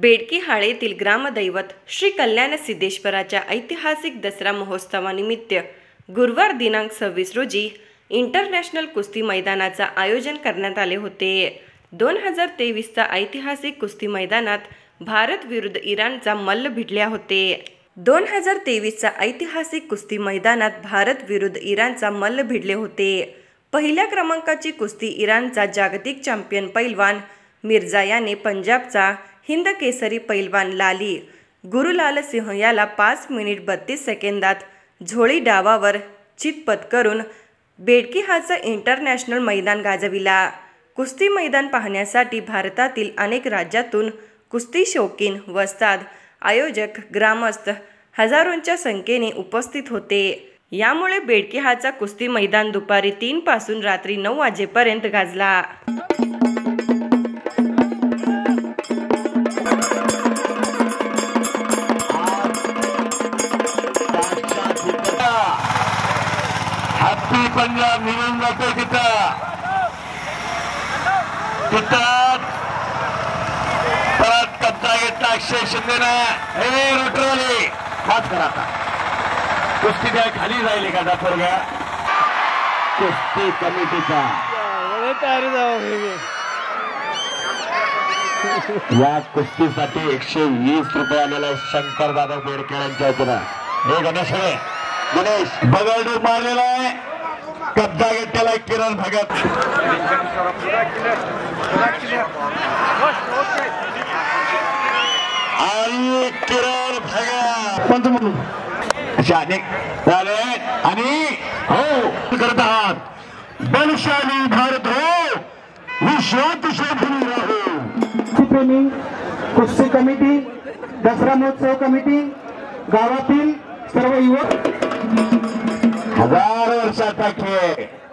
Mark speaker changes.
Speaker 1: बेडकी हाळेतील ग्रामदैवत श्री कल्याण सिद्धेश्वराच्या ऐतिहासिक दसरा महोत्सवानिमित्त गुरुवार दिनांक सव्वीस रोजी इंटरनॅशनल कुस्ती मैदानाचं आयोजन करण्यात आले होते. दोन हजार तेवीसचा ऐतिहासिक कुस्ती मैदानात भारत विरुद्ध इराणचा मल्ल भिडल्या होते. दोन हजार तेवीसचा ऐतिहासिक कुस्ती मैदानात भारत विरुद्ध इराणचा मल्ल भिडले होते. पहिल्या क्रमांकाची कुस्ती इराणचा जागतिक चॅम्पियन पैलवान मिर्झा याने पंजाबचा हिंद केसरी पैलवान लाली. गुरुलाल सिंह याला पाच मिनिट बत्तीस सेकंदात झोळी डावावर चितपत करून बेडकीहाचं इंटरनॅशनल मैदान गाजविला. कुस्ती मैदान पाहण्यासाठी भारतातील अनेक राज्यातून कुस्ती शौकीन वस्ताद आयोजक ग्रामस्थ हजारोंच्या संख्येने उपस्थित होते. यामुळे बेडकी हाचा कुस्ती मैदान दुपारी तीन पासून रात्री नऊ वाजेपर्यंत गाजला.
Speaker 2: हॅपी पंजाब निघून जातो तिथं. तिथं परत कब्जा घेतला अक्षय शिंदेनं. हे रोटरवाले हात करा कुस्ती द्या खाली जाईल का पोरगा कुस्ती कमिटीचा. या कुस्तीसाठी एकशे वीस रुपये आलेला शंकर दादा बेडकर यांच्या वतीनं. हे गणेश गणेश बगलडूब मारलेला आहे. कब्जा घेतलेला आहे किरण भगत. आणि किरण भगत.
Speaker 3: कोणतं म्हणून
Speaker 2: असे अनेक झाले आणि हो करत आहात. बलशाली भारत हो विश्वात शोधून राहू.
Speaker 3: कुस्ती कमिटी दसरा महोत्सव कमिटी गावातील सर्व युवक
Speaker 2: ¡Vamos, ataque!